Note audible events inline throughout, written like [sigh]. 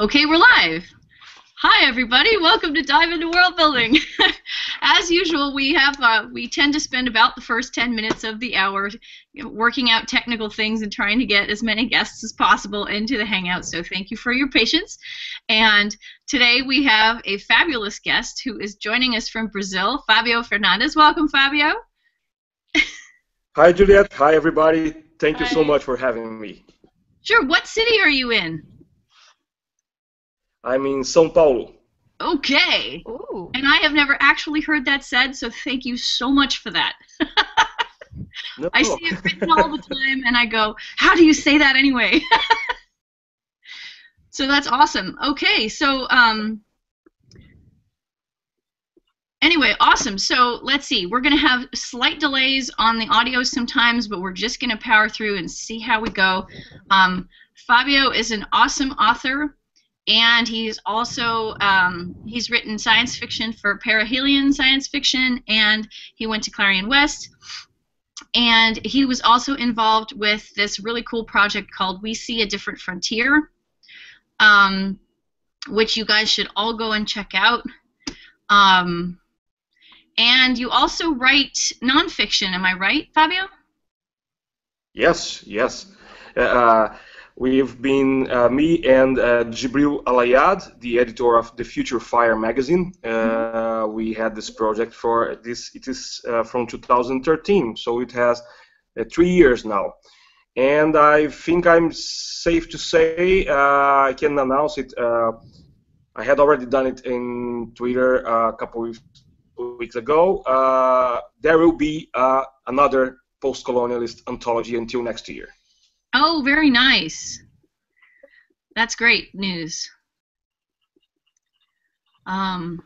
Okay, we're live. Hi, everybody. Welcome to Dive into World Building. [laughs] As usual, we have uh, we tend to spend about the first 10 minutes of the hour working out technical things and trying to get as many guests as possible into the Hangout. So thank you for your patience. And today we have a fabulous guest who is joining us from Brazil, Fabio Fernandes. Welcome, Fabio. Hi, Juliette. Hi, everybody. Thank Hi. you so much for having me. Sure. What city are you in? I'm in São Paulo. Okay. Ooh. And I have never actually heard that said, so thank you so much for that. [laughs] no. I see it written all the [laughs] time, and I go, how do you say that anyway? [laughs] so that's awesome. Okay, so um, anyway, awesome. So let's see. We're going to have slight delays on the audio sometimes, but we're just going to power through and see how we go. Um, Fabio is an awesome author and he's also um, he's written science fiction for Perihelion Science Fiction, and he went to Clarion West. And he was also involved with this really cool project called We See a Different Frontier, um, which you guys should all go and check out. Um, and you also write nonfiction, am I right, Fabio? Yes, yes. Uh, We've been, uh, me and uh, Djibril al-Ayad, the editor of the Future Fire magazine. Uh, we had this project for this, it is uh, from 2013, so it has uh, three years now. And I think I'm safe to say, uh, I can announce it, I had already done it in Twitter a couple of weeks ago. there will be another post-colonialist anthology until next year. Oh, very nice. That's great news. Um,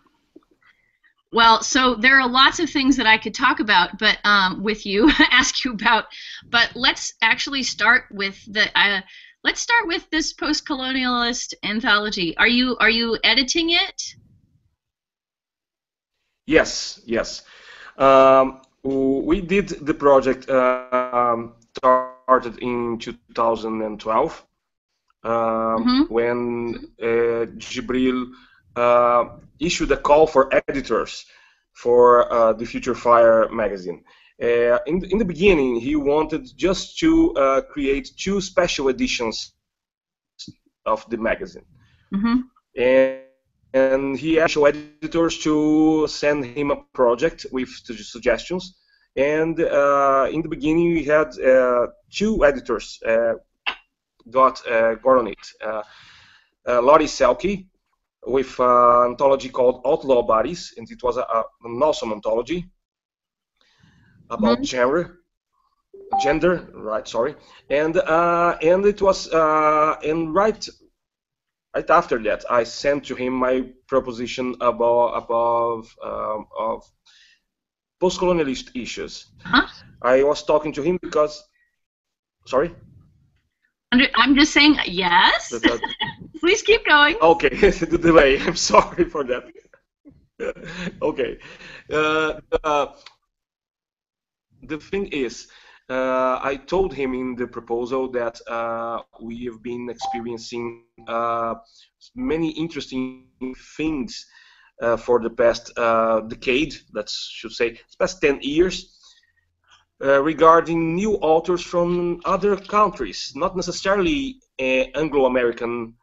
well, so there are lots of things that I could talk about, but um, with you, [laughs] ask you about. But let's actually start with the. Uh, let's start with this post-colonialist anthology. Are you are you editing it? Yes, yes. Um, we did the project. Uh, um, started in 2012 um, mm-hmm. when uh, Djibril uh, issued a call for editors for uh, the Future Fire magazine. Uh, in, in the beginning, he wanted just to uh, create two special editions of the magazine. Mm-hmm. And, and he asked editors to send him a project with suggestions and uh, in the beginning, we had uh, two editors uh, got got on it. Lori Selke with an anthology called Outlaw Bodies, and it was a, a, an awesome anthology about mm-hmm. gender gender right sorry and uh, and it was uh, and right right after that i sent to him my proposition about above um, of post-colonialist issues. Huh? I was talking to him because, sorry. I'm just saying yes. [laughs] Please keep going. Okay, [laughs] the delay. I'm sorry for that. [laughs] okay. Uh, uh, the thing is, uh, I told him in the proposal that uh, we have been experiencing uh, many interesting things uh, for the past uh, decade, let's should say, past 10 years, uh, regarding new authors from other countries, not necessarily Anglo-American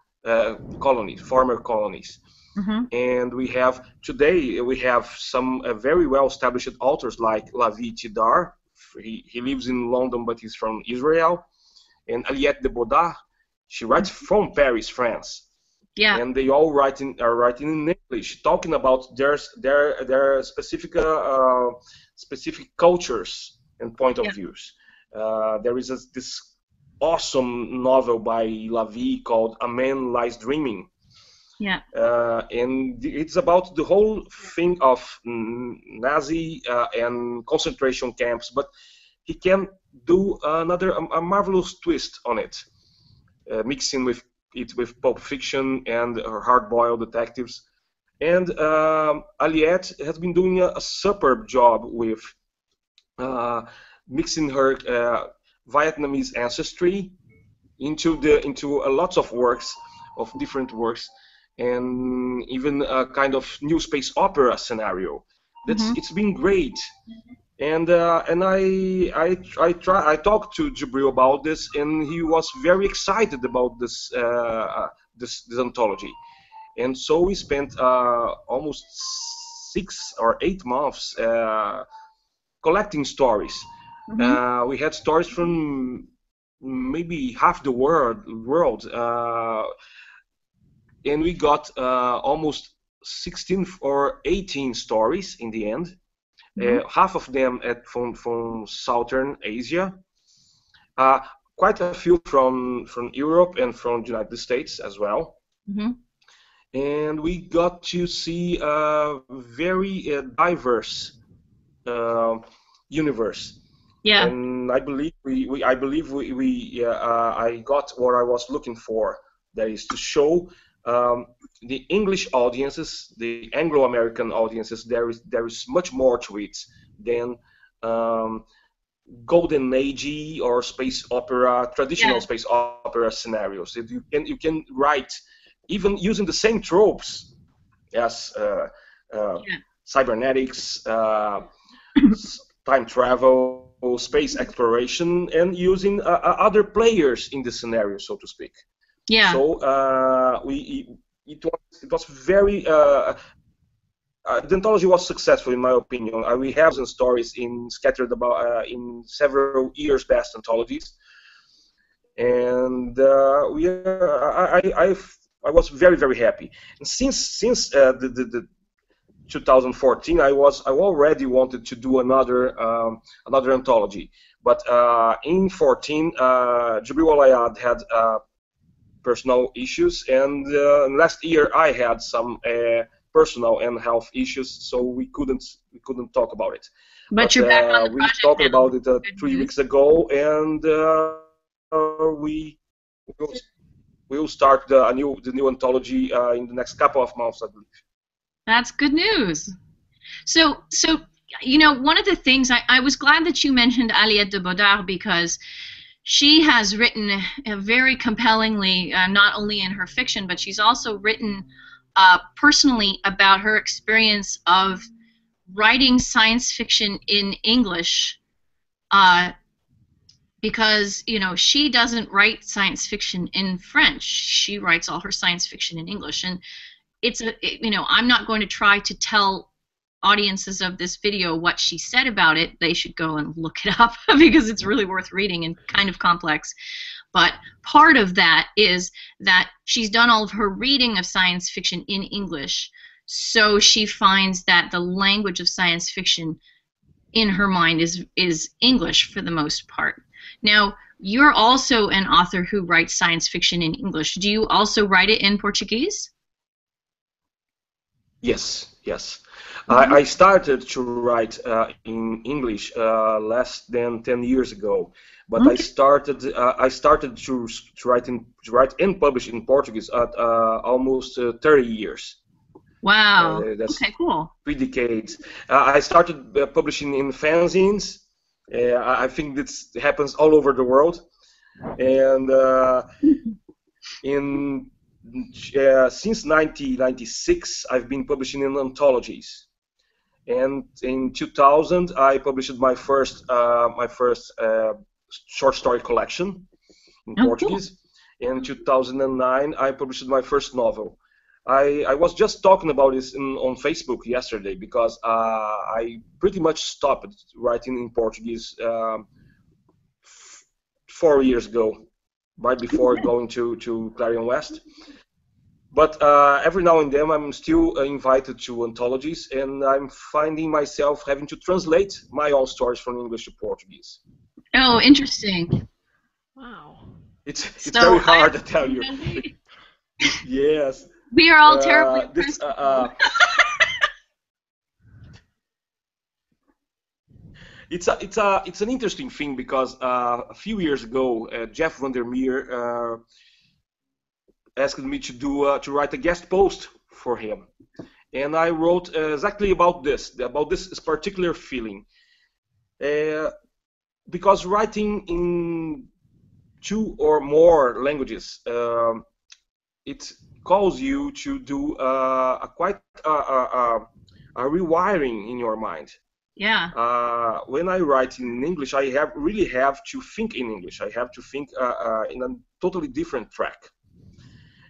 colonies, former colonies. Mm-hmm. And we have today we have some uh, very well-established authors like Lavie Tidhar. He, he lives in London, but he's from Israel. And Aliette de Bodard, she writes mm-hmm. from Paris, France. Yeah. And they all writing are writing in English, talking about their their their specific uh, specific cultures and point of yeah. views. Uh, there is a, this awesome novel by Lavie called A Man Lies Dreaming. Yeah. Uh, and it's about the whole thing of Nazi uh, and concentration camps, but he can do another a, a marvelous twist on it, uh, mixing with it with Pulp Fiction and her hard-boiled detectives. And um, Aliette has been doing a, a superb job with uh, mixing her uh, Vietnamese ancestry into the into lots of works of different works, and even a kind of new space opera scenario. That's mm-hmm. it's been great, and uh, and I I I try I talked to Djibril about this, and he was very excited about this uh, this, this anthology, and so we spent uh, almost six or eight months uh, collecting stories. Mm-hmm. Uh, we had stories from maybe half the world world uh, and we got uh, almost 16 or 18 stories in the end mm-hmm. uh, half of them at from from southern asia uh, quite a few from from europe and from the united states as well mm-hmm. and we got to see a very uh, diverse uh, universe yeah. And I believe we, we I believe we, we uh, I got what I was looking for. That is to show um, the English audiences, the Anglo-American audiences. There is there is much more to it than um, golden age or space opera, traditional yeah. space opera scenarios. You can you can write even using the same tropes as uh, uh, yeah. cybernetics, uh, [clears throat] time travel space exploration and using uh, uh, other players in the scenario, so to speak. Yeah. So uh, we it was it was very uh, uh, the anthology was successful in my opinion. Uh, we have some stories in scattered about in several years past anthologies, and we I, I I I was very very happy. And since since the, the, the 2014, I was I already wanted to do another um, another anthology, but uh, in 14, uh, Djibril had uh, personal issues, and uh, last year I had some uh, personal and health issues, so we couldn't we couldn't talk about it. But, but you're back on the uh, We talked now. about it uh, 3 weeks ago, and we will we'll start the new the new anthology in the next couple of months, I believe. That's good news. So, so you know, one of the things I, I was glad that you mentioned Aliette de Bodard because she has written very compellingly, uh, not only in her fiction, but she's also written uh, personally about her experience of writing science fiction in English. Uh, because you know she doesn't write science fiction in French; she writes all her science fiction in English, and it's a you know i'm not going to try to tell audiences of this video what she said about it they should go and look it up [laughs] because it's really worth reading and kind of complex. But part of that is that she's done all of her reading of science fiction in english so she finds that the language of science fiction in her mind is is english for the most part. Now you're also an author who writes science fiction in english. Do you also write it in portuguese? Yes, yes. Mm-hmm. I, I, started to write uh, in English uh, less than ten years ago, but okay. I started uh, I started to, to write in to write and publish in Portuguese at uh, almost uh, thirty years. Wow. Uh, that's okay, cool. Three decades. I started publishing in fanzines. I think this happens all over the world, and [laughs] in uh, since 1996, I've been publishing in anthologies. And in 2000, I published my first uh, my first uh, short story collection in oh, Portuguese. Cool. In 2009, I published my first novel. I, I was just talking about this in, on Facebook yesterday because uh, I pretty much stopped writing in Portuguese um, four years ago, right before going to, to Clarion West. But uh, every now and then I'm still uh, invited to anthologies, and I'm finding myself having to translate my own stories from English to Portuguese. Oh, interesting. Wow. It's it's so very hard I, to tell you. [laughs] yes. We are all uh, terribly this, uh, uh, [laughs] it's a it's a it's an interesting thing because uh, a few years ago Jeff VanderMeer asked me to do uh, to write a guest post for him, and I wrote uh, exactly about this, about this particular feeling, uh, because writing in two or more languages um, it calls you to do uh, a quite a rewiring in your mind. Yeah. Uh, when I write in English, I have really have to think in English. I have to think uh, uh, in a totally different track,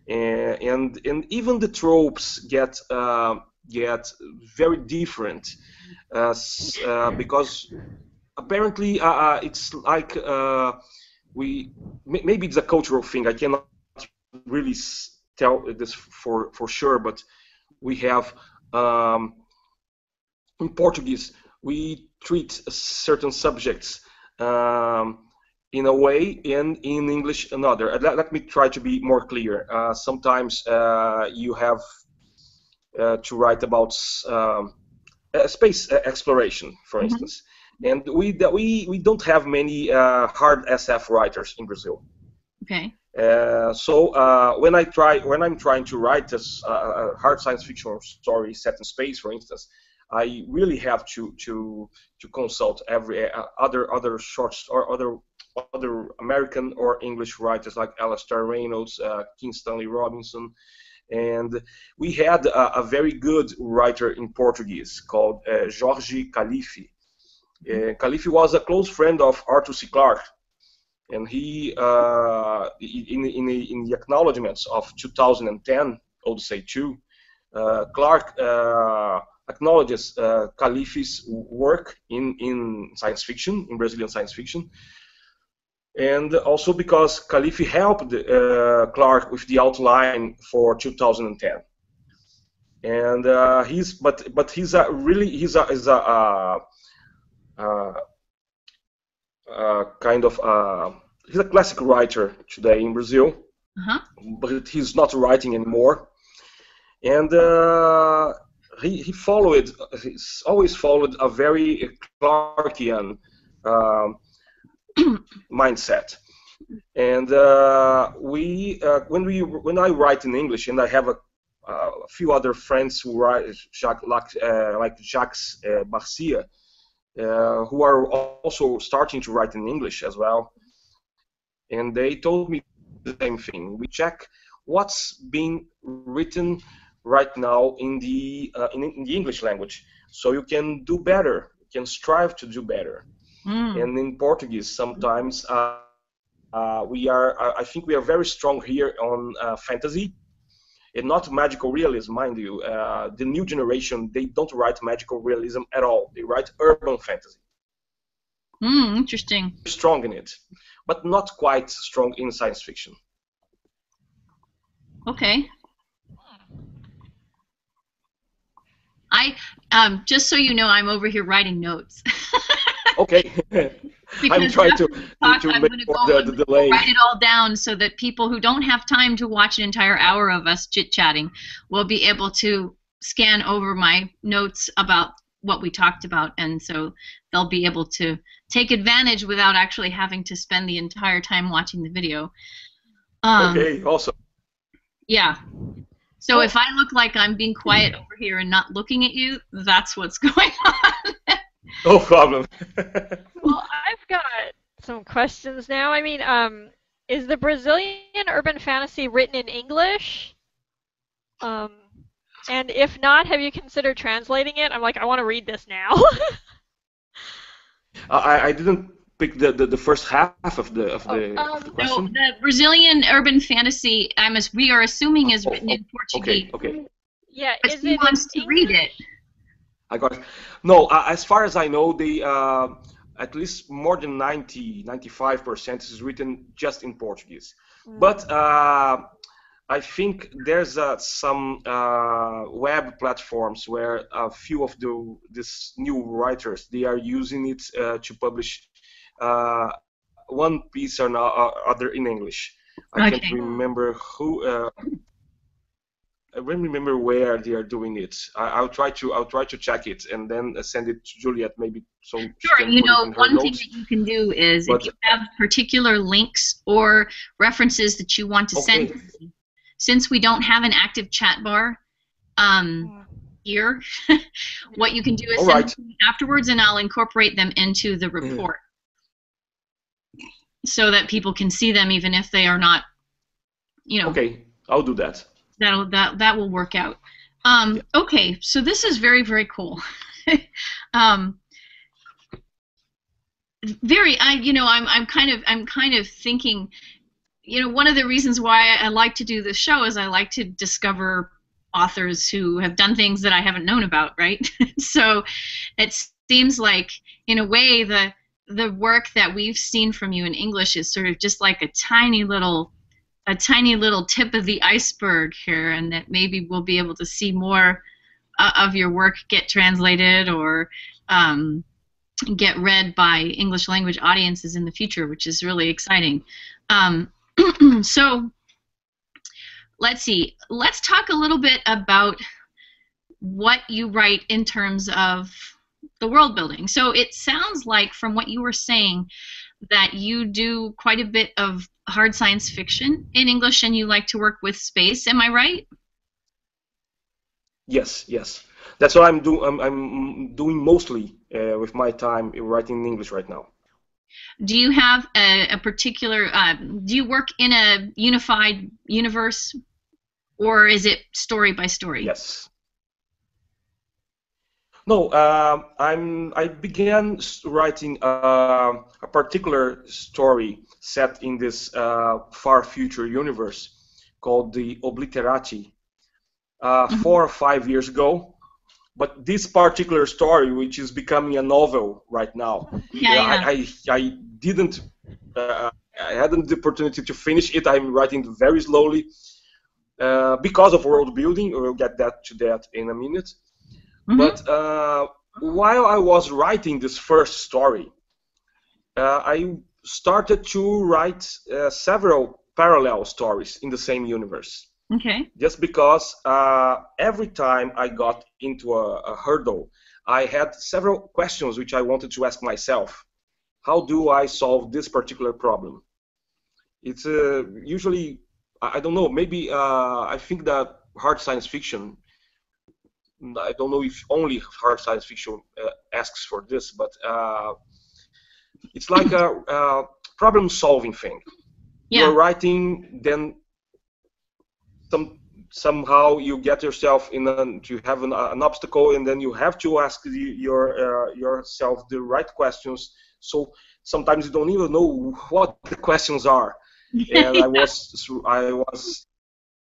and and, even the tropes get uh, get very different, uh, uh, because apparently it's like we maybe it's a cultural thing. I cannot really tell this for for sure, but we have um, in Portuguese we treat certain subjects um, in a way and in English another. Let, let me try to be more clear. Uh, sometimes uh, you have uh, to write about um, space exploration, for mm-hmm. instance, and we we we don't have many uh, hard SF writers in Brazil. Okay. Uh, so uh, when I try when I'm trying to write this hard science fiction story set in space, for instance, I really have to to to consult every uh, other other shorts or other other American or English writers like Alastair Reynolds, uh, Kim Stanley Robinson, and we had a, a, very good writer in Portuguese called uh, Jorge Calife. Uh, Calife was a close friend of Arthur C. Clarke, and he uh, in, in, in the acknowledgments of 2010, Odyssey 2, uh, Clarke uh, acknowledges uh, Calife's work in, in science fiction, in Brazilian science fiction, and also because Calife helped uh, Clarke with the outline for 2010. And uh, he's, but but he's a really he's a is a, uh, uh, uh, kind of he's a classic writer today in Brazil, -huh. but he's not writing anymore. And uh, he, he followed, he's always followed a very Clarkian um, [clears throat] mindset. And uh, we, uh, when we, when I write in English, and I have a, uh, a few other friends who write, Jacques, like, uh, like Jacques uh, Barcia, uh, who are also starting to write in English as well. And they told me the same thing. We check what's being written right now in the uh, in, in, the English language. So you can do better. You can strive to do better. Mm. And in Portuguese, sometimes uh, uh, we are. I think we are very strong here on uh, fantasy, and not magical realism, mind you. Uh, the new generation they don't write magical realism at all. They write urban fantasy. Mm, interesting. Strong in it, but not quite strong in science fiction. Okay. I um, just so you know, I'm over here writing notes. [laughs] okay. I'm trying to, talk, to, to make go, the, the delay. Write it all down so that people who don't have time to watch an entire hour of us chit chatting will be able to scan over my notes about what we talked about, and so they'll be able to take advantage without actually having to spend the entire time watching the video. Um, okay. Awesome. Yeah. So if I look like I'm being quiet over here and not looking at you, that's what's [laughs] going on. no problem. [laughs] well, I've got some questions now. I mean, um, is the Brazilian urban fantasy written in English? Um, and if not, have you considered translating it? I'm like, I want to read this now. [laughs] I, I didn't pick the, the, the first half of the of the, um, of the question? No, the Brazilian urban fantasy. I'm as we are assuming is written in Portuguese. Okay, okay. Yeah, but is he it wants to read it. I got it. No, uh, as far as I know, the uh, at least more than 90, 95 percent is written just in Portuguese. Mm. But uh, I think there's uh, some uh, web platforms where a few of the these new writers they are using it uh, to publish uh, one piece or uh, other in English. I okay. can't remember who. Uh, I don't remember where they are doing it. I, will try to I'll try to check it and then send it to Juliette maybe. So sure, you know, one notes. thing that you can do is but, if you have particular links or references that you want to okay. send, since we don't have an active chat bar um, here, [laughs] what you can do is All send right. them afterwards, and I'll incorporate them into the mm. So that people can see them even if they are not, you know. Okay. I'll do that. That'll that that will work out. Um, yeah. Okay, so this is very very cool. [laughs] um, very, I you know I'm I'm kind of I'm kind of thinking, you know, one of the reasons why I like to do this show is I like to discover authors who have done things that I haven't known about, right? [laughs] so it seems like in a way the the work that we've seen from you in English is sort of just like a tiny little a tiny little tip of the iceberg here, and that maybe we'll be able to see more uh, of your work get translated or um, get read by English language audiences in the future, which is really exciting. Um, [clears throat] so let's see. Let's talk a little bit about what you write in terms of the world building. So it sounds like from what you were saying that you do quite a bit of hard science fiction in English and you like to work with space. Am I right? Yes, yes. That's what I'm doing. I'm, I'm, doing mostly uh, with my time writing in English right now. Do you have a, a particular? Uh, do you work in a unified universe, or is it story by story? Yes. No, uh, I'm. I began writing uh, a particular story set in this uh, far future universe called the Obliterati uh, mm-hmm. four or five years ago. But this particular story, which is becoming a novel right now, yeah, yeah. I, I, I didn't. Uh, I hadn't the opportunity to finish it. I'm writing very slowly uh, because of world building. We'll get that to that in a minute. Mm-hmm. But uh, while I was writing this first story, uh, I started to write uh, several parallel stories in the same universe. Okay. Just because uh, every time I got into a, a, hurdle, I had several questions which I wanted to ask myself. How do I solve this particular problem? It's uh, usually, I don't know, maybe uh, I think that hard science fiction I don't know if only hard science fiction uh, asks for this, but uh, it's like a, a problem-solving thing. Yeah. You're writing, then some somehow you get yourself in a you have an, an obstacle, and then you have to ask the, your uh, yourself the right questions. So sometimes you don't even know what the questions are. [laughs] and I was I was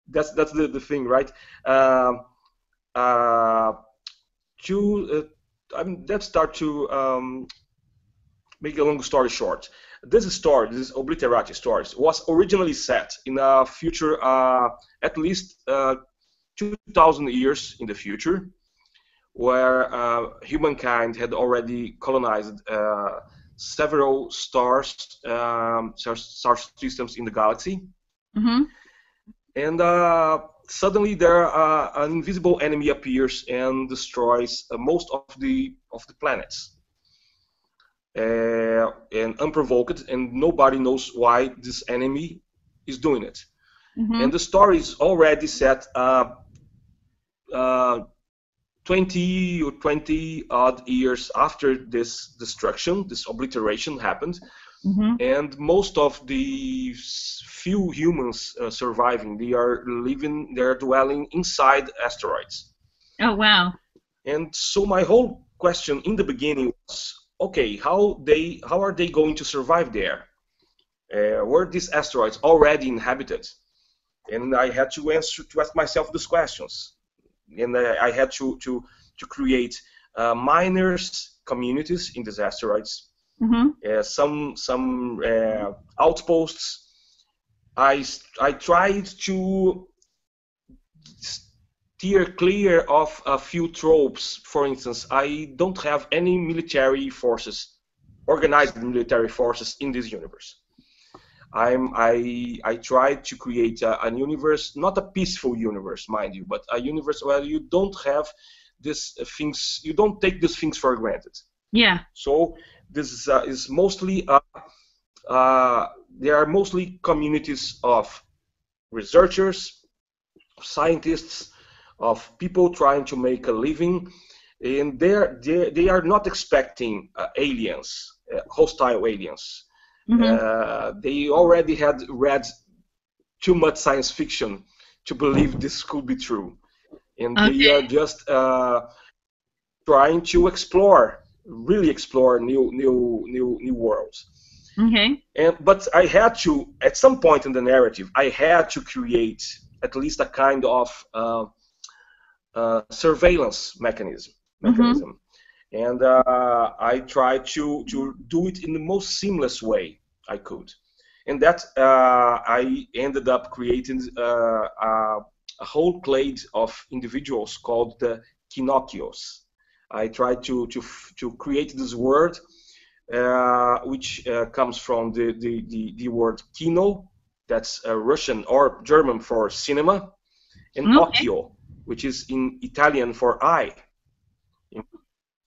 that's that's the, the thing, right? Um, uh, to uh, I mean, let's start to um, make a long story short. This story, this Obliterati stories, was originally set in a future uh, at least uh, 2,000 years in the future, where uh, humankind had already colonized uh, several stars, um, star systems in the galaxy. Mm-hmm. And uh, suddenly there uh, an invisible enemy appears and destroys uh, most of the of the planets. Uh, and unprovoked and nobody knows why this enemy is doing it. Mm-hmm. and the story is already set uh, uh, 20 or 20 odd years after this destruction this obliteration happened mm-hmm. and most of the few humans uh, surviving. They are living, they are dwelling inside asteroids. Oh wow! And so my whole question in the beginning was, okay, how they, how are they going to survive there? Uh, were these asteroids already inhabited? And I had to answer to ask myself these questions, and uh, I had to to to create uh, miners communities in these asteroids. Mm-hmm. Uh, some some uh, outposts I, I tried to steer clear of a few tropes. For instance, I don't have any military forces, organized military forces in this universe. I'm, I, I tried to create a, a universe, not a peaceful universe, mind you, but a universe where you don't have these things, you don't take these things for granted. Yeah. So this is, uh, is mostly a, uh, they are mostly communities of researchers, scientists, of people trying to make a living, and they're, they, they are not expecting uh, aliens, uh, hostile aliens. Mm-hmm. Uh, they already had read too much science fiction to believe this could be true, and okay. they are just uh, trying to explore, really explore new new new new worlds. Okay. And but I had to at some point in the narrative I had to create at least a kind of uh, uh, surveillance mechanism mm-hmm. mechanism. Mm-hmm. And uh, I tried to, to do it in the most seamless way I could. And that uh, I ended up creating uh, a, a whole clade of individuals called the Kinocchios. I tried to, to, to create this word uh, which uh, comes from the, the, the, the, word kino, that's uh, Russian or German for cinema, and okay. occhio, which is in Italian for eye.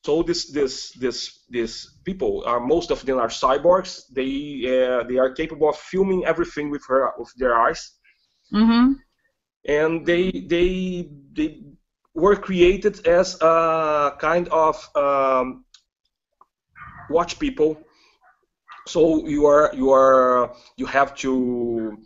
So this this this these people are most of them are cyborgs. They uh, they are capable of filming everything with her with their eyes. Mm-hmm. And they they they were created as a kind of um, watch people. So you are you are you have to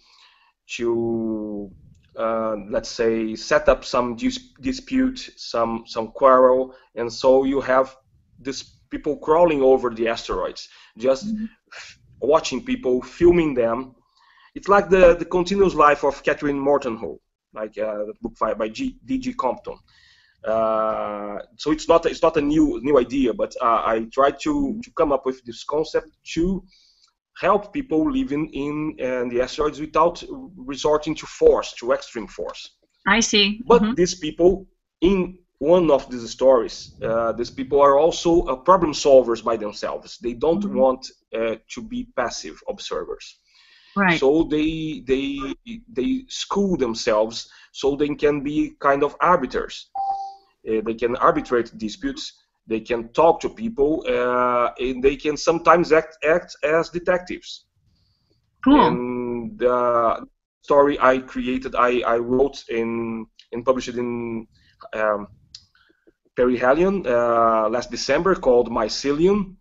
to uh, let's say set up some dis- dispute, some some quarrel, and so you have these people crawling over the asteroids, just mm-hmm. f- watching people, filming them. It's like the the continuous life of Catherine Morton like uh, the book by G- D.G. Compton. Uh, so it's not it's not a new new idea, but uh, I tried to to come up with this concept to help people living in uh, the asteroids without resorting to force, to extreme force. I see. But mm-hmm. these people in one of these stories, uh, these people are also uh, problem solvers by themselves. They don't mm-hmm. want uh, to be passive observers. Right. So they they they school themselves so they can be kind of arbiters. Uh, they can arbitrate disputes. They can talk to people, uh, and they can sometimes act act as detectives. Cool. And the story I created, I, I wrote in and published in um, Perihelion uh, last December called Mycelium.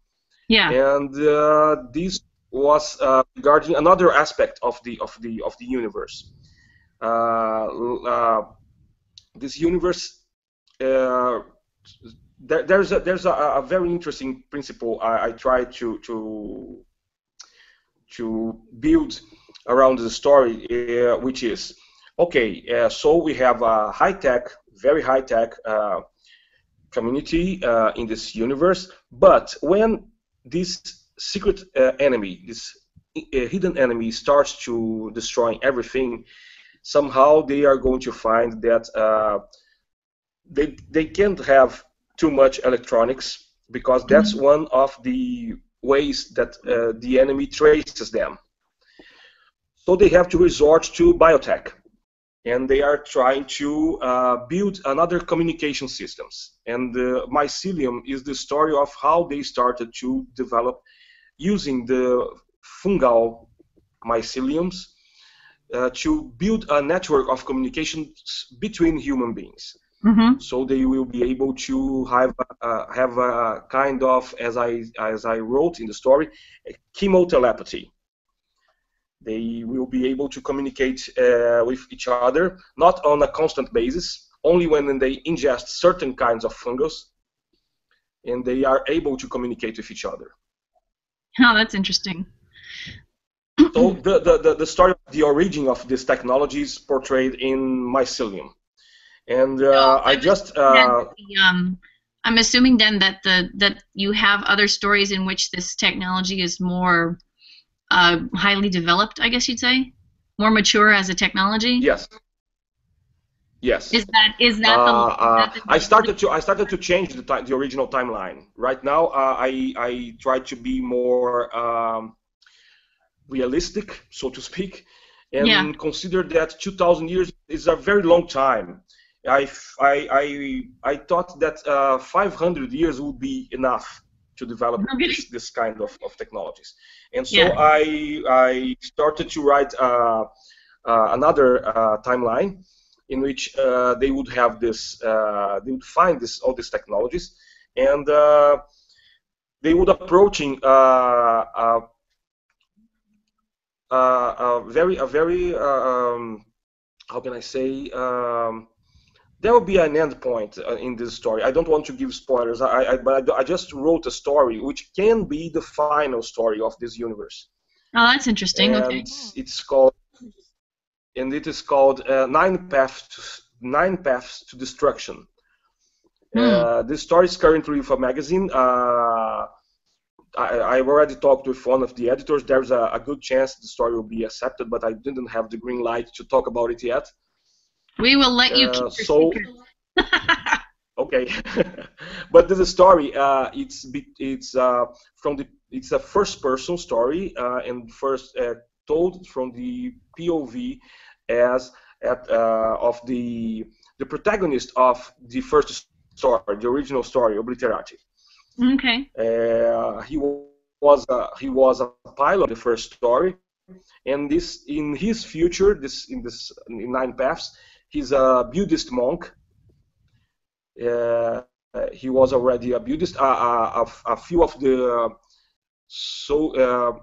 Yeah. And uh, this was uh, regarding another aspect of the of the of the universe. Uh, uh, this universe uh, there, there's a, there's a, a, very interesting principle I, I try to to to build around the story, uh, which is okay. Uh, so we have a high tech, very high tech uh, community uh, in this universe, but when this secret uh, enemy, this hidden enemy, starts to destroying everything, somehow they are going to find that they they can't have too much electronics because that's mm-hmm. one of the ways that uh, the enemy traces them. So they have to resort to biotech, and they are trying to uh, build another communication systems. And uh, mycelium is the story of how they started to develop using the fungal myceliums uh, to build a network of communications between human beings. Mm-hmm. So they will be able to have uh, have a kind of, as I as I wrote in the story, chemotelepathy. They will be able to communicate uh, with each other, not on a constant basis, only when they ingest certain kinds of fungus, and they are able to communicate with each other. Oh, that's interesting. so the, the, the, the story of the origin of this technology is portrayed in Mycelium and uh, no, I just uh, the, um, I'm assuming then that the that you have other stories in which this technology is more uh, highly developed. I guess you'd say more mature as a technology. Yes. Yes. Is that is that the? Uh, uh, the I started to I started to change the the original timeline. Right now, uh, I I try to be more um, realistic, so to speak, and yeah. consider that 2,000 years is a very long time. I, I, I, I thought that uh, 500 years would be enough to develop this, this kind of, of technologies. And so yeah. I, I started to write uh, uh, another uh, timeline in which uh, they would have this, uh, they would find this, all these technologies, and they would approaching a, a very, a very um, how can I say? Um, there will be an end point uh, in this story. I don't want to give spoilers, I, I, but I, I, just wrote a story which can be the final story of this universe. Oh, that's interesting. And okay. It's, it's called, and it is called uh, Nine Paths to, Nine Paths to Destruction. Hmm. Uh, this story is currently with a magazine. Uh, I, have already talked with one of the editors. There's a, a, good chance the story will be accepted, but I didn't have the green light to talk about it yet. We will let you keep uh, your so, [laughs] okay, [laughs] but the story, uh, it's it's uh, from the it's a first-person story uh, and first uh, told from the POV as at, uh, of the the protagonist of the first story, the original story, Obliterati. Okay. he was a, he was a pilot the first story, and this in his future, this in this in Nine Paths, He's a Buddhist monk. Uh, he was already a Buddhist. Uh, uh a, a, few of the so uh,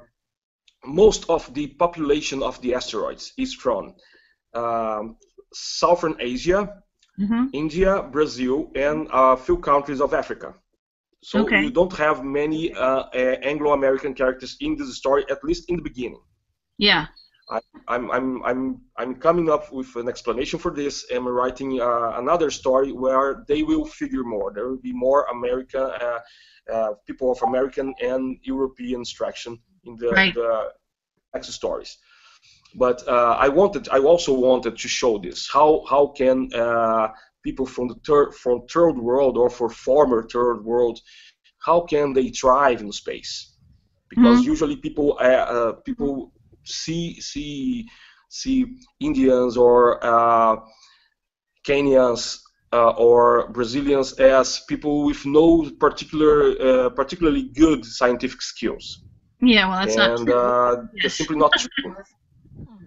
most of the population of the asteroids is from um, Southern Asia, mm-hmm. India, Brazil, and a few countries of Africa. So okay. you don't have many uh, Anglo-American characters in this story, at least in the beginning. Yeah. I, am I'm, I'm, I'm coming up with an explanation for this. I'm writing uh, another story where they will figure more. There will be more American uh, uh, people of American and European extraction in the, right. the next stories. But uh, I wanted, I also wanted to show this. How how can uh, people from the third from third world or for former third world, how can they thrive in space? Because mm-hmm. usually people uh, people see see see Indians or uh, Kenyans uh, or Brazilians as people with no particular uh, particularly good scientific skills. Yeah, well, that's and, not true. Uh, yes. [laughs] That's simply not true.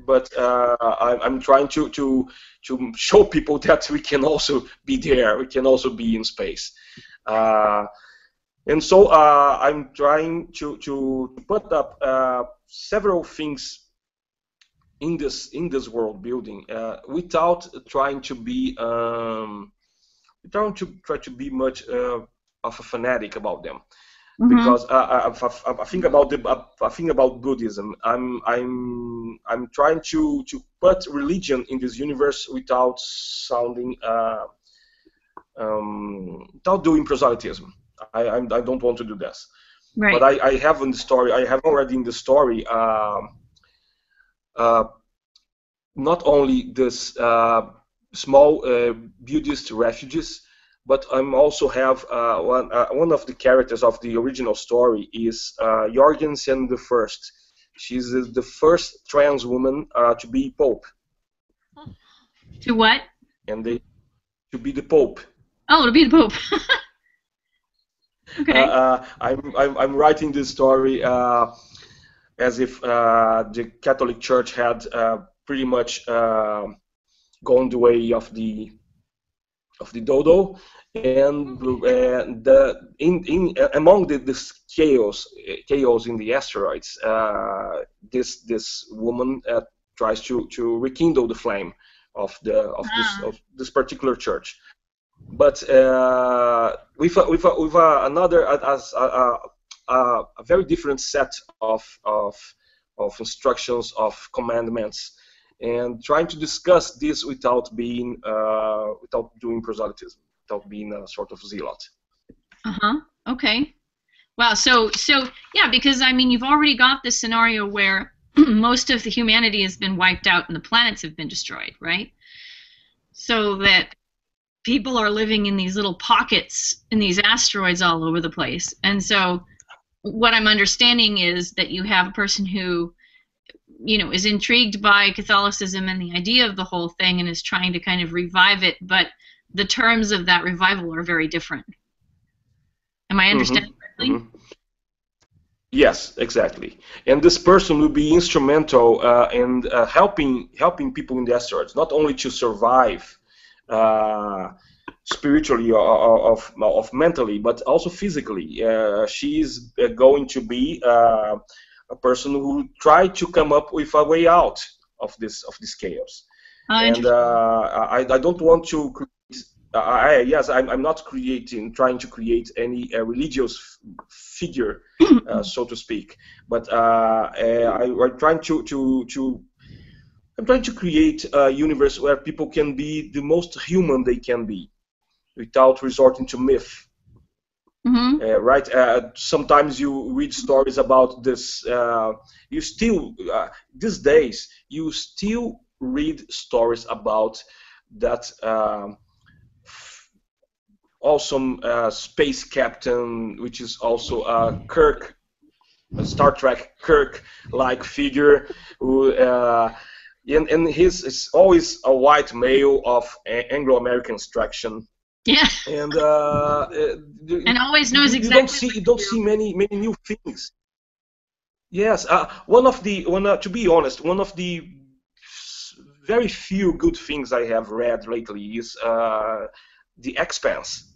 but uh, I, I'm trying to, to to show people [laughs] that we can also be there. We can also be in space. Uh, and so uh, I'm trying to, to put up uh, several things in this in this world building uh, without trying to be um, without to try to be much uh, of a fanatic about them. Mm-hmm. Because I, I, I, think about the I think about Buddhism. I'm I'm I'm trying to, to put religion in this universe without sounding uh, um, without doing proselytism. I, I, I don't want to do this. Right. But I, I have in the story, I have already in the story uh, uh, not only this uh, small uh, Buddhist refugees, but I'm also have uh, one, uh, one of the characters of the original story is Jorgensen the First. She's the first trans woman to be pope. To what? And they to be the pope. Oh, to be the pope. [laughs] Okay. Uh, uh, I'm, I'm, I'm writing this story uh, as if the Catholic Church had pretty much gone the way of the of the dodo, and the in, in among the this chaos chaos in the asteroids, this this woman tries to to rekindle the flame of the of this ah. of this particular church but uh, with a, with, a, with a, another as a, a, very different set of, of of instructions of commandments and trying to discuss this without being uh, without doing proselytism without being a sort of zealot. Uh-huh. Okay. Wow. So so yeah because i mean you've already got this scenario where [clears throat] most of the humanity has been wiped out and the planets have been destroyed right? So that people are living in these little pockets in these asteroids all over the place. And so what I'm understanding is that you have a person who you know is intrigued by Catholicism and the idea of the whole thing and is trying to kind of revive it, but the terms of that revival are very different. Am I mm-hmm. understanding mm-hmm. correctly? Mm-hmm. Yes, exactly. And this person will be instrumental uh, in uh, helping helping people in the asteroids, not only to survive uh, spiritually or, or, of, of mentally, but also physically. Uh, she is uh, going to be uh, a person who tried to come up with a way out of this of this chaos. Oh, and uh, I, I don't want to create. I, yes, I'm, I'm not creating, trying to create any uh, religious figure, [clears throat] uh, so to speak. But uh, I, I'm trying to, to, to I'm trying to create a universe where people can be the most human they can be, without resorting to myth. Mm-hmm. Uh, right? Uh, sometimes you read stories about this. Uh, you still, uh, these days, you still read stories about that um, awesome uh, space captain, which is also a Kirk, a Star Trek Kirk-like figure who uh, and, and he's is always a white male of Anglo-American extraction. Yeah. And uh, and always knows exactly. You don't see you don't see many many new things. Yes, uh, one of the one uh, to be honest, one of the very few good things I have read lately is uh, The Expanse,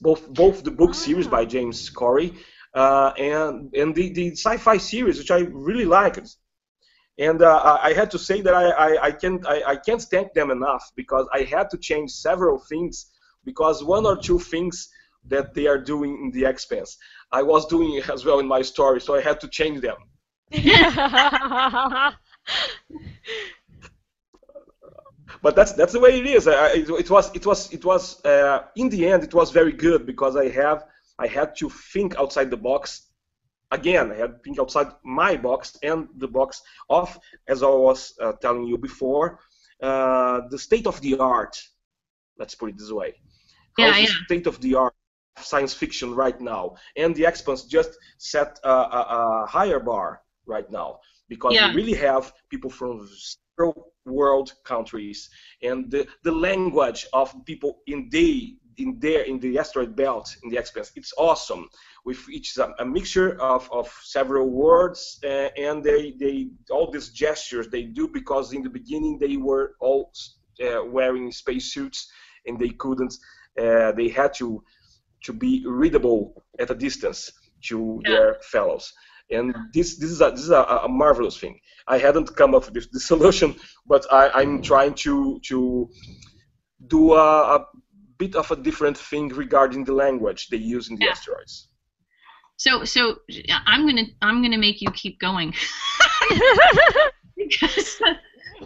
both both the book series by James Corey uh, and and the, the sci-fi series, which I really liked and uh, I had to say that I, I, I can't I, I, can't thank them enough because I had to change several things because one or two things that they are doing in the Expanse. I was doing as well in my story, so I had to change them. [laughs] but that's that's the way it is. I, it, it, was it was it was uh, in the end it was very good because I have I had to think outside the box again, I had think outside my box and the box of, as I was uh, telling you before, uh, the state of the art. Let's put it this way. Yeah, How's yeah. the state of the art of science fiction right now? And the Expanse just set a, a, a higher bar right now because Yeah. we really have people from several world countries and the, the language of people in the in there in the asteroid belt in the expanse. It's awesome. With each a, a mixture of, of several words uh, and they they all these gestures they do because in the beginning they were all uh, wearing spacesuits and they couldn't uh, they had to to be readable at a distance to Yeah. their fellows. And this this is a this is a, a marvelous thing. I hadn't come up with this, this [laughs] solution but I, I'm trying to to do a, a bit of a different thing regarding the language they use in the Yeah. asteroids. So so I'm gonna I'm gonna make you keep going [laughs] because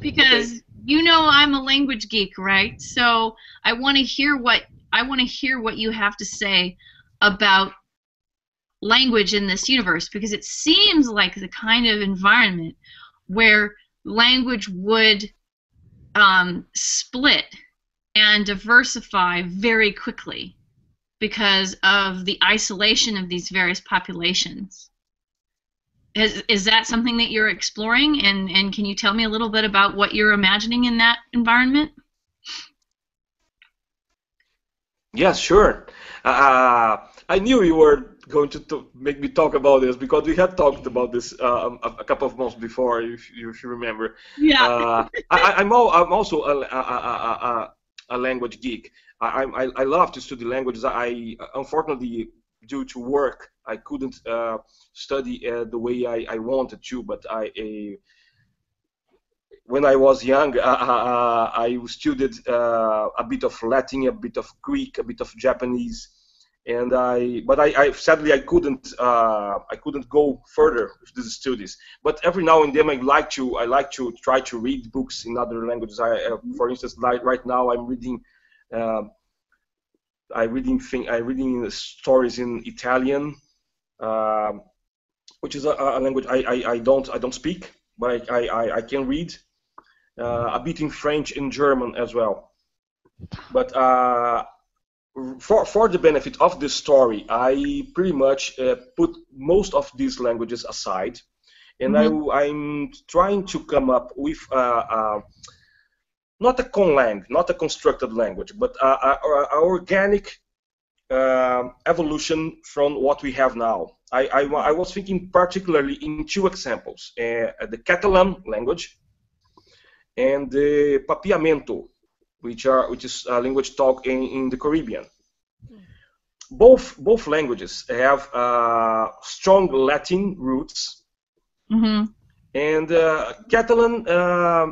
because you know I'm a language geek, right? So I want to hear what I want to hear what you have to say about language in this universe because it seems like the kind of environment where language would um, split and diversify very quickly because of the isolation of these various populations. Is, is that something that you're exploring? And, and can you tell me a little bit about what you're imagining in that environment? Yes, sure. Uh, I knew you were going to t- make me talk about this because we had talked about this uh, a, a couple of months before, if you, if you remember. Yeah. Uh, I, I'm, all, I'm also a, a, a, language geek. I, I, I love to study languages. I unfortunately, due to work, I couldn't uh, study uh, the way I, I wanted to. But I, uh, when I was young, [laughs] uh, I studied uh, a bit of Latin, a bit of Greek, a bit of Japanese, and I. But I, I sadly I couldn't uh, I couldn't go further with these studies. But every now and then I like to I like to try to read books in other languages. I, uh, for instance, like right now I'm reading. Uh, I reading thing. I reading stories in Italian, uh, which is a, a language I, I, I don't I don't speak, but I I, I can read uh, a bit in French and German as well. But uh, for for the benefit of this story, I pretty much uh, put most of these languages aside, and Mhm. I, I'm trying to come up with. Uh, uh, not a conlang, not a constructed language, but a, a, a organic uh, evolution from what we have now. I, I, I was thinking particularly in two examples: uh, the Catalan language and the Papiamento, which are which is a language talked in, in the Caribbean. Both both languages have uh, strong Latin roots, Mm-hmm. and uh, Catalan uh,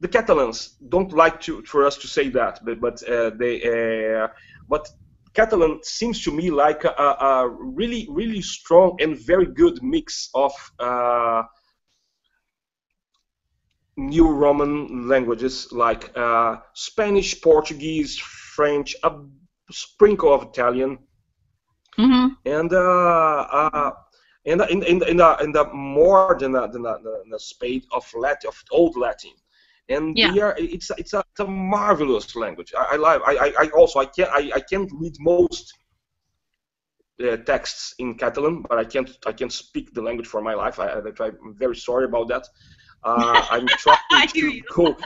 the Catalans don't like to for us to say that, but but uh, they uh, but Catalan seems to me like a, a, really really strong and very good mix of uh, new Roman languages like uh, Spanish, Portuguese, French, a sprinkle of Italian, mm-hmm. and uh, uh, and in in in the, in the more than the, than the, the spade of Latin of old Latin and yeah. are, it's it's a, it's a marvelous language. I, I. I, I also I can't I, I can't read most uh, texts in Catalan, but I can't I can't speak the language for my life. I, I am very sorry about that. Uh, I'm [laughs] trying to go.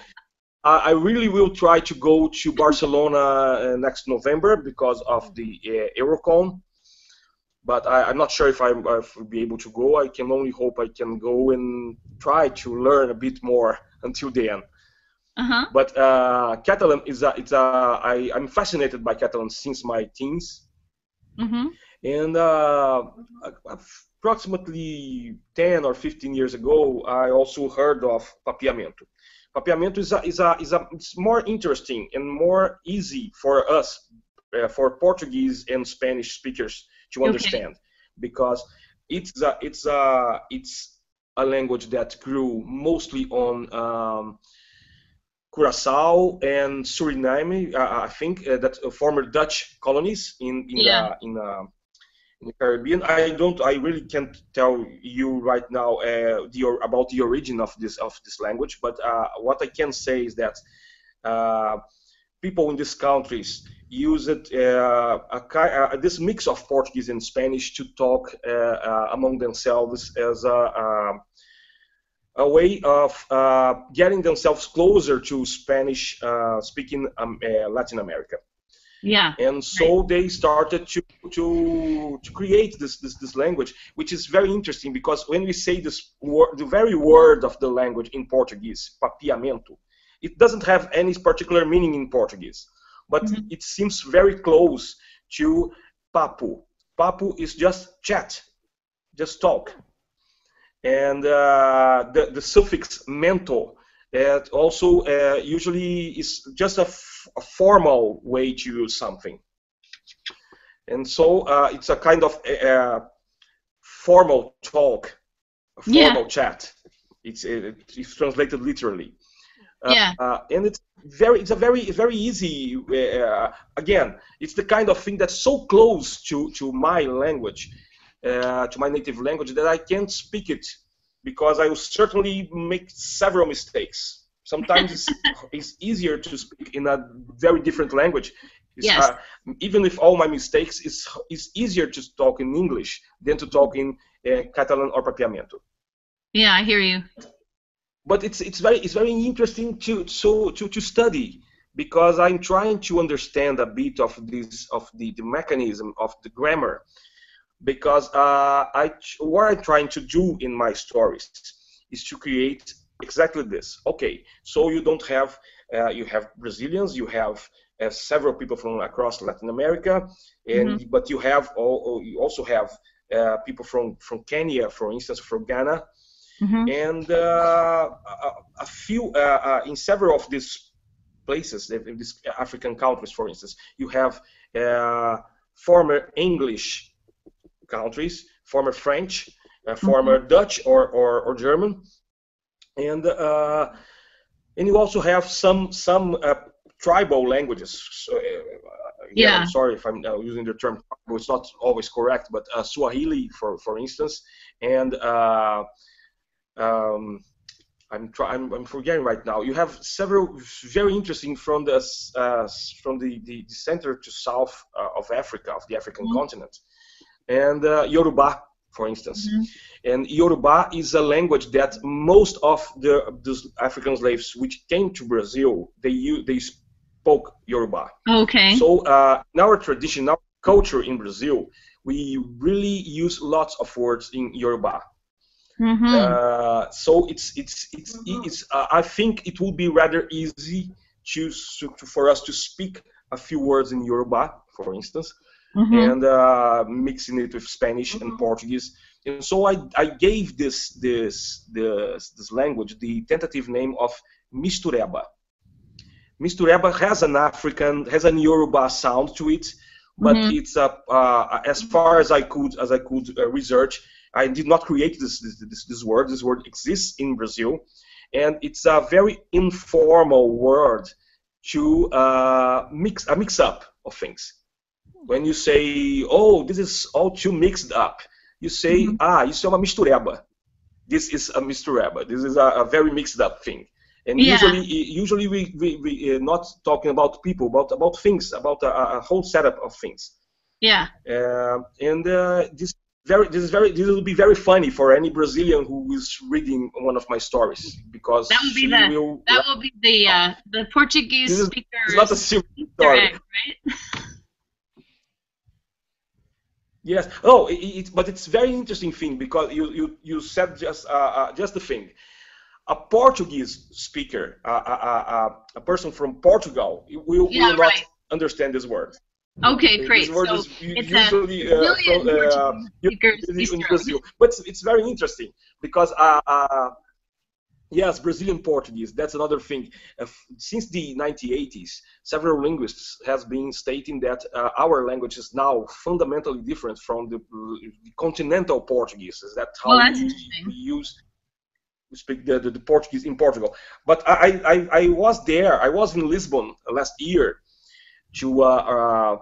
Uh, I really will try to go to Barcelona uh, next November because of the uh, Eurocon. But I, am not sure if I will be able to go. I can only hope I can go and try to learn a bit more [laughs] until then. Uh-huh. But uh, Catalan is a, it's a, I, I'm fascinated by Catalan since my teens. Mm-hmm. And uh, approximately 10 or 15 years ago, I also heard of papiamento. Papiamento is a, is a, is a, it's more interesting and more easy for us, uh, for Portuguese and Spanish speakers to understand, okay. because it's a, it's a, it's a language that grew mostly on um, Curacao and Suriname, uh, I think, uh, that uh, former Dutch colonies in in yeah. in, uh, in, the Caribbean. I don't, I really can't tell you right now uh, the about the origin of this of this language, but uh, what I can say is that people in these countries use it a, this mix of Portuguese and Spanish to talk among themselves as a a way of uh, getting themselves closer to Spanish uh, speaking um, uh, Latin America. Yeah. And so they started to to to create this, this this language, which is very interesting because when we say this word, the very word of the language in Portuguese, papiamento, it doesn't have any particular meaning in Portuguese, but mm-hmm. it seems very close to papo. Papo is just chat, just talk and uh, the, the suffix mento it also uh, usually is just a, formal way to use something and so uh, it's a kind of a, formal talk a formal yeah. chat it's it, it's translated literally uh, yeah uh, and it's very it's a very very easy uh, again it's the kind of thing that's so close to to my language uh, to my native language that I can't speak it because I will certainly make several mistakes. Sometimes it's, it's easier to speak in a very different language. It's, yes. Uh, even if all my mistakes, it's, it's easier to talk in English than to talk in uh, Catalan or Papiamento. Yeah, I hear you. But it's it's very it's very interesting to so to, to study because I'm trying to understand a bit of this of the, the mechanism of the grammar because uh, I what I'm trying to do in my stories is to create exactly this. Okay, so you don't have uh, you have Brazilians, you have uh, several people from across Latin America, and mm-hmm. but you have all, you also have uh, people from from Kenya, for instance, from Ghana, mm-hmm. and uh, a, a, few uh, in several of these places, in these African countries, for instance, you have former English countries, former French, uh, former mm-hmm. Dutch or, or, or, German, and uh, and you also have some some uh, tribal languages. So, uh, yeah, I'm sorry if I'm uh, using the term. It's not always correct, but uh, Swahili, for for instance, and um, I'm, try- I'm, I'm forgetting right now. You have several very interesting from the uh, from the, the, the, center to south uh, of Africa, of the African mm-hmm. continent and uh, Yoruba, for instance. Mm-hmm. And Yoruba is a language that most of the, the African slaves which came to Brazil, they they spoke Yoruba. Okay. So uh, in our tradition, our culture in Brazil, we really use lots of words in Yoruba. Mm-hmm. Uh, so it's it's it's it's. Uh, I think it will be rather easy to, to, for us to speak a few words in Yoruba, for instance, mm-hmm. and uh, mixing it with Spanish mm-hmm. and Portuguese. And so I, I gave this this this this language the tentative name of mistureba. Mistureba has an African, has an Yoruba sound to it, but mm-hmm. it's uh, uh, as far as I could as I could uh, research. I did not create this, this this word. This word exists in Brazil, and it's a very informal word to uh, mix a mix up of things. When you say, "Oh, this is all too mixed up," you say, mm-hmm. "Ah, isso é uma mistureba." This is a mistureba. This is a, a very mixed up thing. And yeah. usually, usually we we we uh, not talking about people, but about things, about a, a whole setup of things. Yeah. Uh, and uh, this very this is very this will be very funny for any Brazilian who is reading one of my stories because that will be the will, that will be the uh, the Portuguese speaker. It's not a simple story, egg, right? [laughs] yes. Oh, it, it, but it's very interesting thing because you you you said just uh, uh, just the thing. A Portuguese speaker, uh, uh, uh, a person from Portugal, will, yeah, will right. not understand this word. Okay, great. This word so is usually uh, from, uh, in Brazil, but it's, it's, very interesting because uh, uh, yes, Brazilian Portuguese. That's another thing. Uh, since the 1980s, several linguists has been stating that uh, our language is now fundamentally different from the, the continental Portuguese. Is that how well, we, we, use? We speak the, the, the, Portuguese in Portugal. But I, I, I was there. I was in Lisbon last year to uh, uh,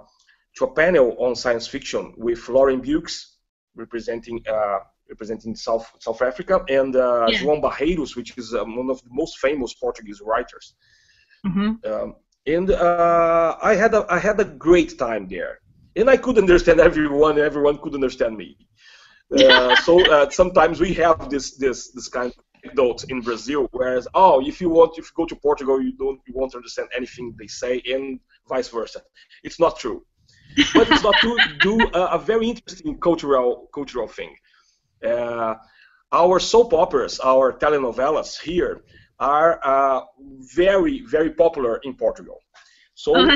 to a panel on science fiction with Lauren Beukes representing uh, representing South South Africa and uh, yeah. João Barreiros, which is um, one of the most famous Portuguese writers. Mm-hmm. Um, and uh, I had a I had a great time there, and I could understand everyone. Everyone could understand me. [laughs] Uh, so uh, sometimes we have this this this kind of anecdote in Brazil, whereas oh, if you want if you go to Portugal, you don't you won't understand anything they say, and vice versa. It's not true. but it's not to do a, a, very interesting cultural cultural thing. Uh, our soap operas, our telenovelas here are uh, very very popular in Portugal. So [laughs] uh,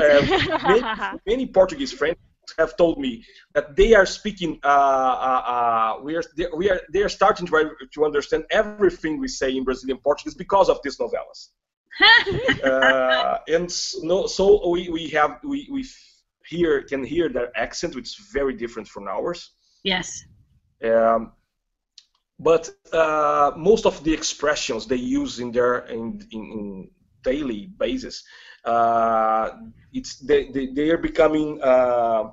many, many, Portuguese friends have told me that they are speaking. Uh, uh, uh, we are they, we are they are starting to to understand everything we say in Brazilian Portuguese because of these novelas. [laughs] and no, so we, we have we, we hear can hear their accent, which is very different from ours. Yes. Um, but uh, most of the expressions they use in their in, in, in daily basis, uh, it's they, they, they, are becoming uh,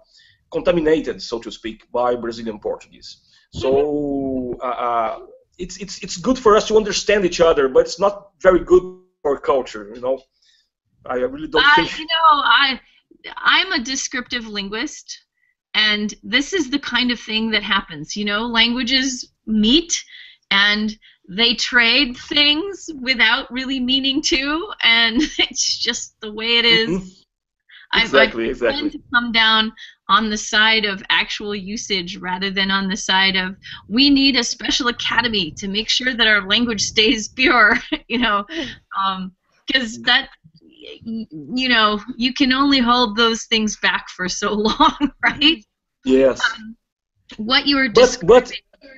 contaminated, so to speak, by Brazilian Portuguese. So uh, uh, it's it's it's good for us to understand each other, but it's not very good for culture. You know, I really don't think. You know, I I'm a descriptive linguist, and this is the kind of thing that happens. You know, languages meet and they trade things without really meaning to, and [laughs] it's just the way it is. Mm-hmm. Exactly, I, I exactly. tend to come down on the side of actual usage rather than on the side of we need a special academy to make sure that our language stays pure. [laughs] you know, because um, that you know, you can only hold those things back for so [laughs] long, right? Yes. Um, what you were describing, but, but,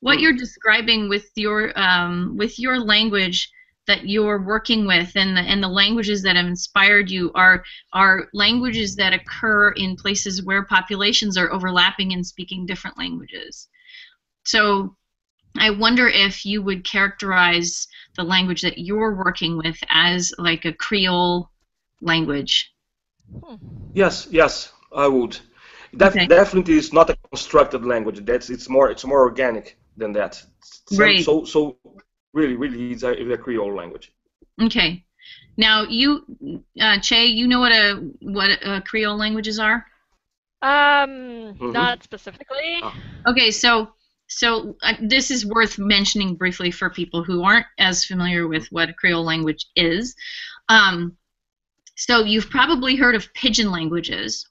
what you're describing with your um, with your language that you're working with and the, and the languages that have inspired you are are languages that occur in places where populations are overlapping and speaking different languages. So I wonder if you would characterize the language that you're working with as like a Creole language. Yes, yes, I would. That okay. definitely it's not a constructed language. That's it's more it's more organic than that. So, right. So so really really it's a, it's a Creole language. Okay. Now you, uh, Che, you know what a what a Creole languages are? Um, mm-hmm. not specifically. Oh. Okay, so so uh, this is worth mentioning briefly for people who aren't as familiar with what a Creole language is. Um, so you've probably heard of pidgin languages.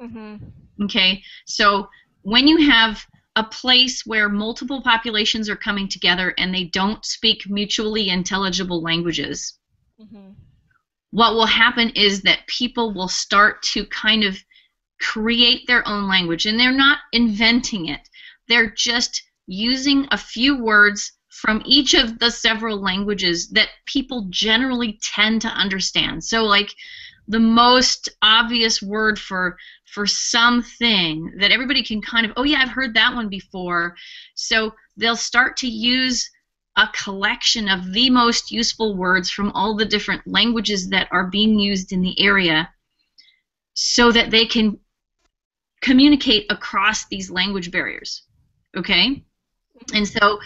Mm-hmm. Okay, so when you have a place where multiple populations are coming together and they don't speak mutually intelligible languages, mm-hmm. what will happen is that people will start to kind of create their own language, and they're not inventing it they're just using a few words from each of the several languages that people generally tend to understand. So like the most obvious word for for something that everybody can kind of oh yeah I've heard that one before. So they'll start to use a collection of the most useful words from all the different languages that are being used in the area so that they can communicate across these language barriers. Okay? And so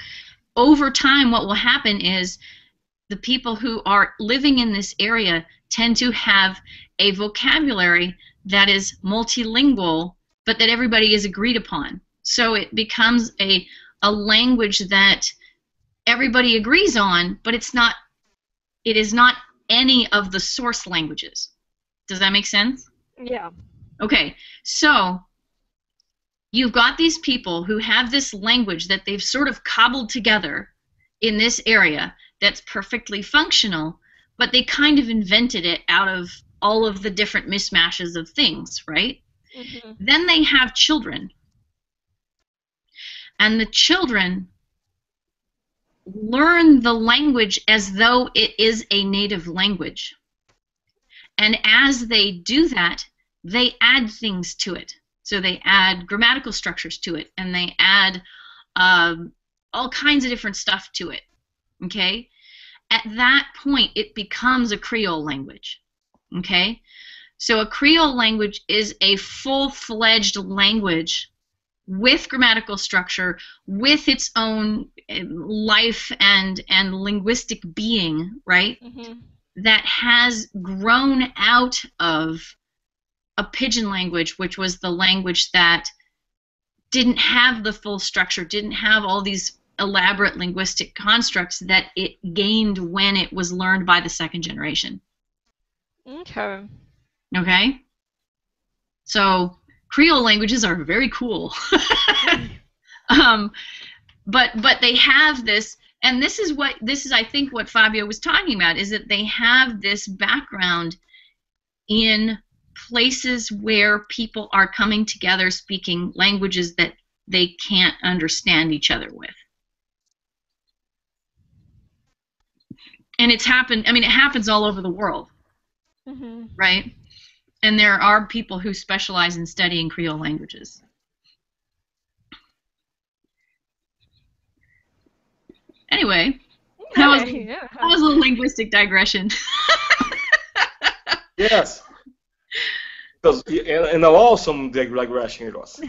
over time, what will happen is the people who are living in this area tend to have a vocabulary that is multilingual, but that everybody is agreed upon. So it becomes a, a language that everybody agrees on, but it's not it is not any of the source languages. Does that make sense? Yeah. Okay. So you've got these people who have this language that they've sort of cobbled together in this area that's perfectly functional, but they kind of invented it out of all of the different mismatches of things, right? Mm-hmm. Then they have children. And the children learn the language as though it is a native language. And as they do that, they add things to it. So they add grammatical structures to it, and they add um, all kinds of different stuff to it. Okay? At that point, it becomes a Creole language. Okay? So a Creole language is a full fledged language with grammatical structure, with its own eh, life and, and linguistic being, right? Mm-hmm. That has grown out of a pidgin language, which was the language that didn't have the full structure, didn't have all these elaborate linguistic constructs that it gained when it was learned by the second generation. Okay. Okay? So, Creole languages are very cool. [laughs] um, but but they have this and this is what this is I think what Fabio was talking about is that they have this background in places where people are coming together speaking languages that they can't understand each other with. And it's happened, I mean, it happens all over the world, mm-hmm. right? And there are people who specialize in studying Creole languages. Anyway, that was, [laughs] that was a linguistic digression. [laughs] yes because and a awesome digression it was.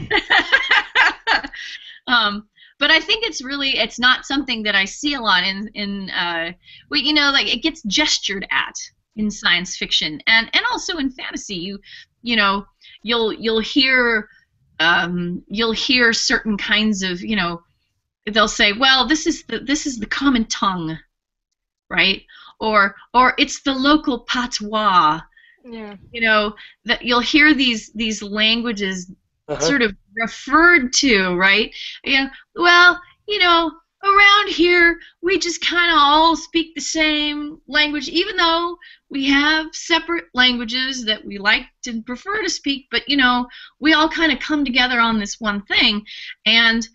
um, but I think it's really it's not something that I see a lot in in uh, well, you know, like it gets gestured at in science fiction and and also in fantasy. You you know you'll you'll hear um, you'll hear certain kinds of you know they'll say well this is the this is the common tongue right or or it's the local patois yeah. You know that you'll hear these these languages uh-huh. sort of referred to, right? Yeah. Well, you know, around here we just kind of all speak the same language, even though we have separate languages that we like to prefer to speak. But you know, we all kind of come together on this one thing, and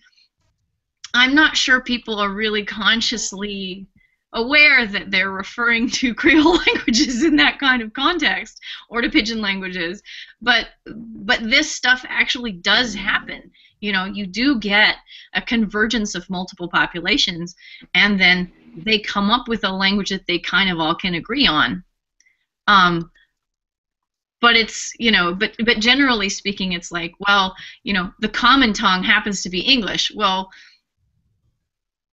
I'm not sure people are really consciously aware that they're referring to [laughs] Creole languages in that kind of context or to pidgin languages. But but this stuff actually does happen. You know, you do get a convergence of multiple populations and then they come up with a language that they kind of all can agree on. Um, but it's you know but but generally speaking it's like well you know the common tongue happens to be english well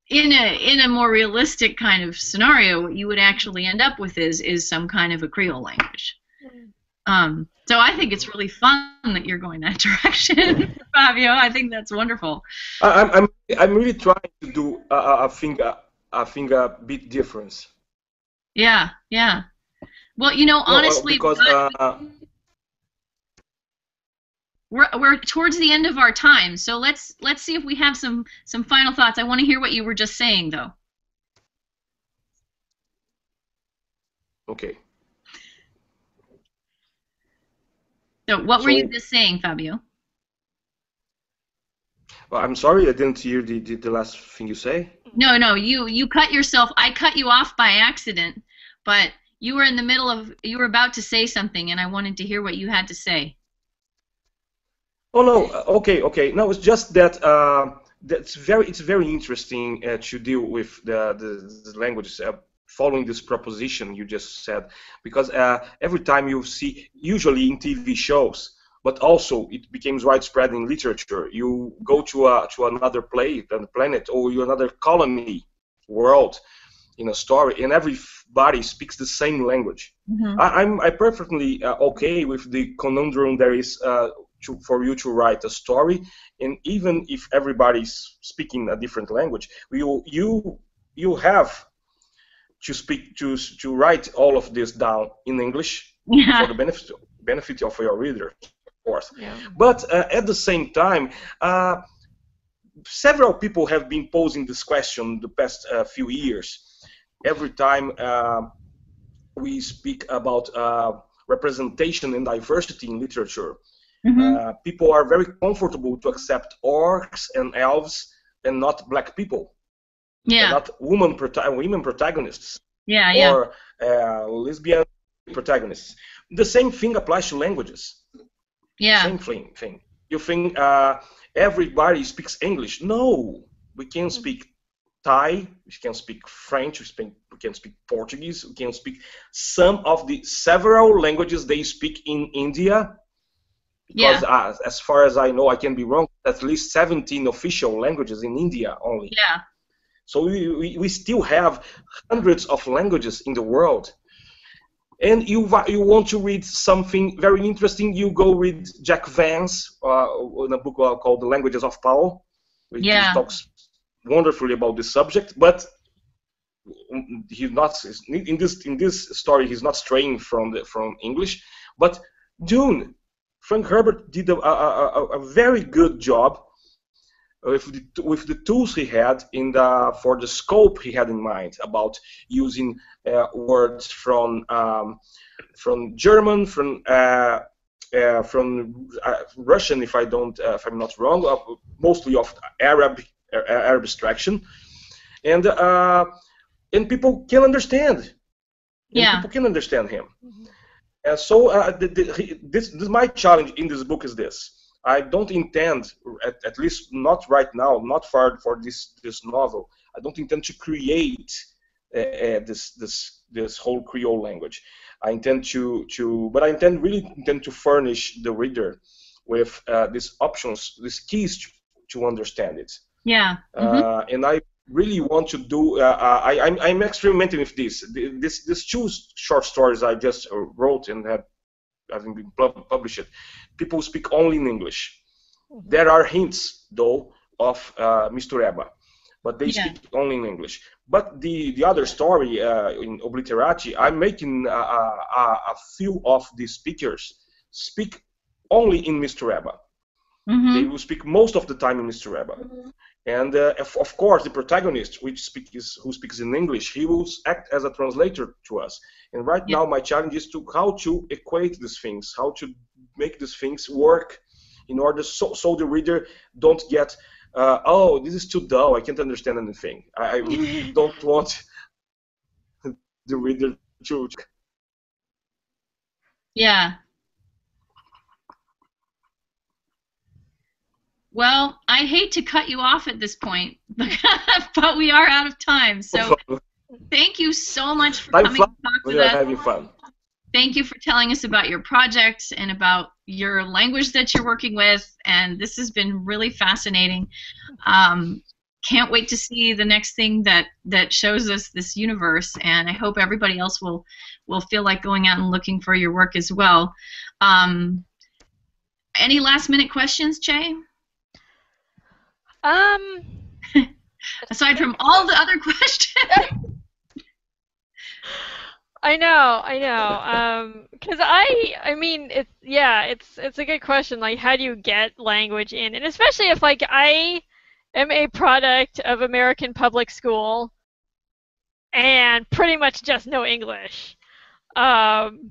in a in a more realistic kind of scenario, what you would actually end up with is is some kind of a Creole language. Um, so I think it's really fun that you're going that [laughs] direction, [laughs] Fabio. I think that's wonderful. I'm I'm I'm really trying to do a, a thing a, a thing a bit different. Yeah, yeah. Well, you know, honestly, well, because, uh, we're, we're towards the end of our time, so let's let's see if we have some some final thoughts. I want to hear what you were just saying, though. Okay. So, what so, were you just saying, Fabio? Well, I'm sorry, I didn't hear the, the, the last thing you say. No, no, you you cut yourself. I cut you off by accident, but you were in the middle of you were about to say something, and I wanted to hear what you had to say. Oh no, uh, okay, okay. No, it's just that uh, that's very it's very interesting uh, to deal with the the, the languages. Uh, following this proposition you just said, because uh, every time you see, usually in TV shows, but also it becomes widespread in literature. You go to a to another place, planet, or you another colony world in a story, and everybody speaks the same language. Mm-hmm. I, am I perfectly uh, okay with the conundrum there is uh, to, for you to write a story, and even if everybody's speaking a different language, you you you have to speak to to write all of this down in English yeah. for the benefit benefit of your reader, of course. Yeah. But uh, at the same time. Uh, several people have been posing this question the past uh, few years. Every time uh, we speak about uh, representation and diversity in literature, Mm-hmm. Uh, people are very comfortable to accept orcs and elves and not black people. Yeah. not women, prota- women protagonists. Yeah, yeah. Or uh, lesbian protagonists. The same thing applies to languages. Yeah. Same thing. thing. You think uh, everybody speaks English? No, we can speak Thai, we can speak French, we, speak, we can speak Portuguese, we can speak some of the several languages they speak in India because yeah. uh, as far as I know, I can be wrong. At least 17 official languages in India only. Yeah. So we, we, we still have hundreds of languages in the world. And you you want to read something very interesting, you go read Jack Vance uh, in a book uh, called The Languages of Pao, which yeah. talks wonderfully about this subject. But he's not in this in this story. He's not straying from the from English. But Dune Frank Herbert did a, a, a very good job with the, with the tools he had in the for the scope he had in mind about using uh, words from um, from German, from uh, uh, from uh, Russian, if I don't, uh, if I'm not wrong, uh, mostly of Arab Arab extraction, and and people can understand. Yeah. people can understand him. Mm-hmm. And so uh, the, the, this, this my challenge in this book is this. I don't intend, at, at least not right now, not for for this this novel. I don't intend to create uh, uh, this this this whole Creole language. I intend to to, but I intend really intend to furnish the reader with uh, these options, these keys to, to understand it. Yeah. Mm-hmm. and I really want to do. Uh, uh I, I'm, I'm experimenting with this. This these two short stories I just uh, wrote and have having been published. People speak only in English. Mm-hmm. There are hints though of uh, Mistureba, but they yeah. speak only in English. But the the other story uh, in Obliterati, I'm making a, a, a, few of the speakers speak only in Mistureba. Mm-hmm. They will speak most of the time in Mistureba. Mm-hmm. And uh, of course, the protagonist, which speaks, who speaks in English, he will act as a translator to us. And right yeah. now, my challenge is to how to equate these things, how to make these things work, in order so, so the reader don't get, uh, oh, this is too dull, I can't understand anything. I, I [laughs] don't want the reader to. Yeah, Well, I hate to cut you off at this point, [laughs] but we are out of time. So thank you so much for coming fun. to talk with us. Having fun. Thank you for telling us about your project and about your language that you're working with. And this has been really fascinating. Um, can't wait to see the next thing that that shows us this universe. And I hope everybody else will will feel like going out and looking for your work as well. Um, any last minute questions, Jay? Um. [laughs] Aside from all the other questions. [laughs] I know, I know. Um, because I, I mean, it's yeah, it's it's a good question. Like, how do you get language in, and especially if like I am a product of American public school and pretty much just know English. Um,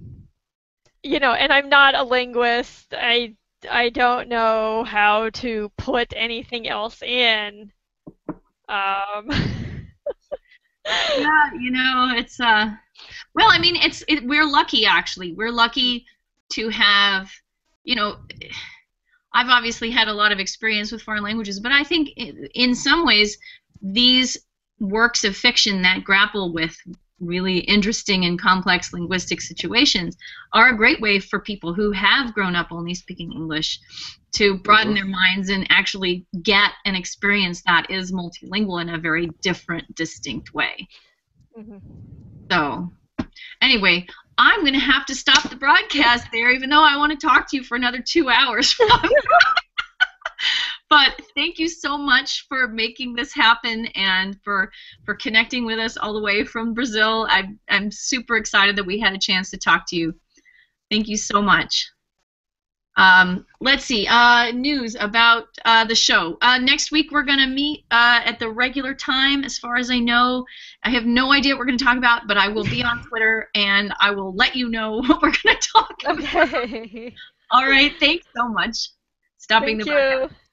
you know, and I'm not a linguist. I I don't know how to put anything else in. Um. yeah, you know, it's uh, well, I mean, it's it, we're lucky actually. We're lucky to have, you know, I've obviously had a lot of experience with foreign languages, but I think in some ways these works of fiction that grapple with really interesting and complex linguistic situations are a great way for people who have grown up only speaking English to broaden their minds and actually get an experience that is multilingual in a very different, distinct way. Mm-hmm. So, anyway, I'm going to have to stop the broadcast there, even though I want to talk to you for another two hours. [laughs] [laughs] but thank you so much for making this happen and for for connecting with us all the way from Brazil. I'm I'm super excited that we had a chance to talk to you. Thank you so much. Um, let's see. Uh, news about uh, the show. Uh, next week we're going to meet uh, at the regular time, as far as I know. I have no idea what we're going to talk about, but I will be on Twitter and I will let you know [laughs] what we're going to talk about. Okay. All right. Thanks so much. Stopping Thank the broadcast.